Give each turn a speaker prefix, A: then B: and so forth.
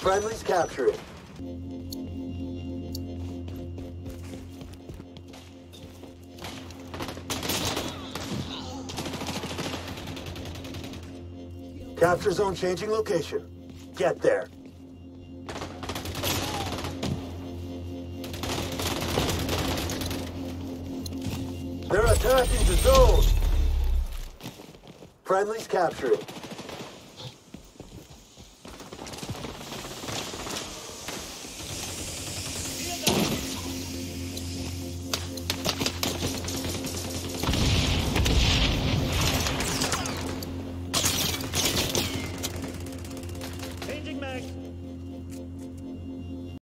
A: Friendly's capture it. Capture zone changing location. Get there. They're attacking the zone. Friendly's capture it. changing, Max.